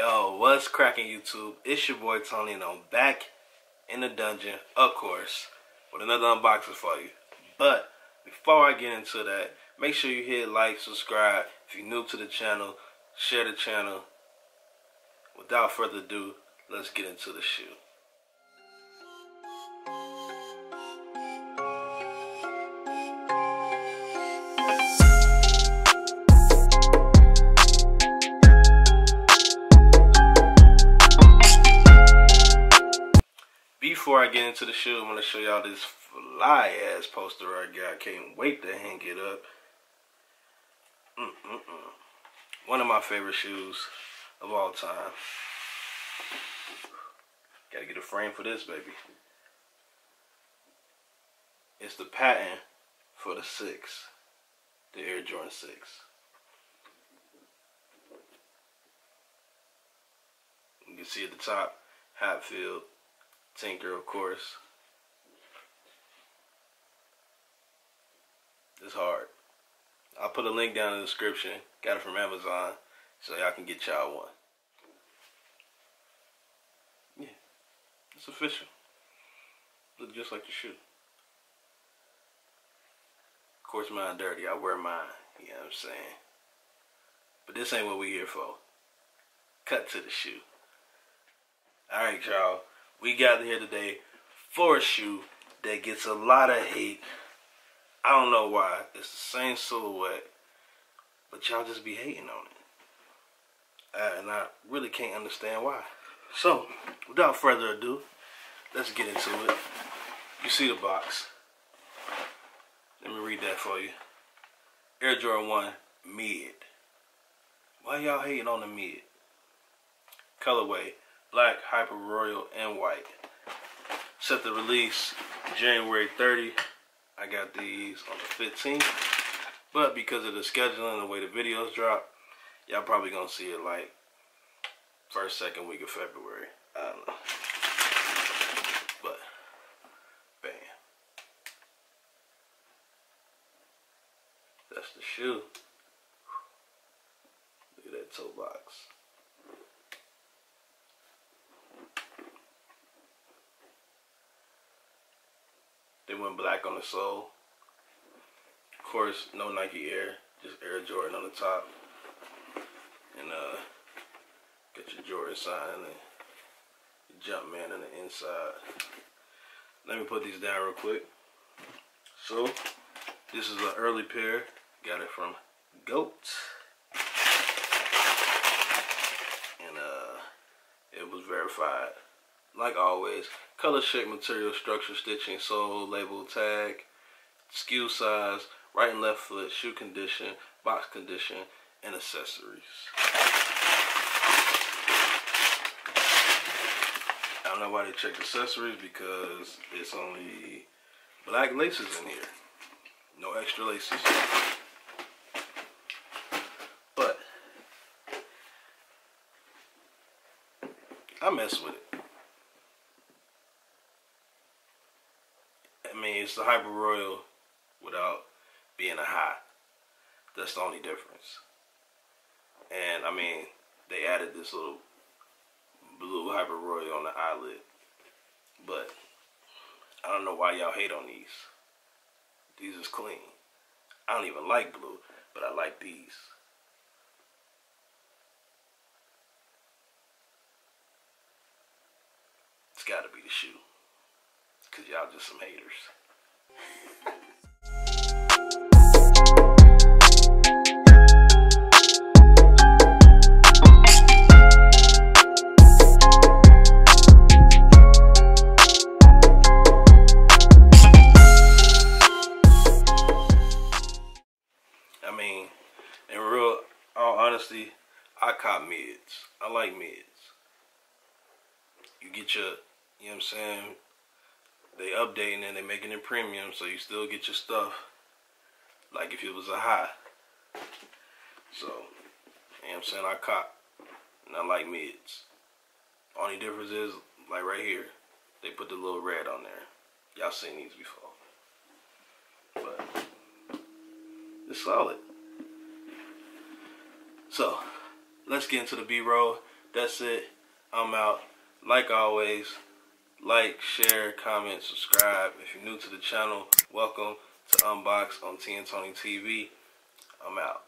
Yo, what's cracking YouTube? It's your boy Toni and I'm back in the dungeon, of course, with another unboxing for you. But before I get into that, make sure you hit like, subscribe. If you're new to the channel, share the channel. Without further ado, let's get into the shoe. Before I get into the shoe, I'm going to show y'all this fly ass poster I got. Can't wait to hang it up. Mm -mm -mm. One of my favorite shoes of all time. Gotta get a frame for this, baby. It's the patent for the 6. The Air Jordan 6. You can see at the top, Hatfield, Tinker, of course. It's hard. I'll put a link down in the description. Got it from Amazon, so y'all can get y'all one. Yeah, it's official. Look just like the shoe. Of course, mine dirty. I wear mine. You know what I'm saying? But this ain't what we here for. Cut to the shoe. All right, y'all. We got here today for a shoe that gets a lot of hate. I don't know why. It's the same silhouette, but y'all just be hating on it. Uh, and I really can't understand why. So, without further ado, let's get into it. You see the box. Let me read that for you. Air Jordan 1 Mid. Why y'all hating on the mid? Colorway black, hyper royal, and white. Set the release January 30. I got these on the 15th. But because of the scheduling and the way the videos drop, y'all probably gonna see it like first, second week of February. I don't know. But bam. That's the shoe. Look at that toe box. Went black on the sole. Of course, no Nike Air, just Air Jordan on the top. And uh, get your Jordan sign and the Jumpman on the inside. Let me put these down real quick. So, this is an early pair. Got it from Goat. And uh, it was verified like always, color, shape, material, structure, stitching, sole, label, tag, SKU size, right and left foot, shoe condition, box condition, and accessories. I don't know why they check accessories because it's only black laces in here. No extra laces. But I mess with it. mean, it's the Hyper Royal without being a high. That's the only difference. And I mean, they added this little blue Hyper Royal on the eyelid. But I don't know why y'all hate on these. These is clean. I don't even like blue, but I like these. It's gotta be the shoe. Cause y'all just some haters. Cop mids. I like mids. You get your, you know what I'm saying, they updating and they making it premium, so you still get your stuff like if it was a high. So, you know what I'm saying? I cop and I like mids. Only difference is, like right here, they put the little red on there. Y'all seen these before. But, it's solid. So, let's get into the B-roll. That's it. I'm out. Like always, like, share, comment, subscribe. If you're new to the channel, welcome to Unbox on Tee and Toni TV. I'm out.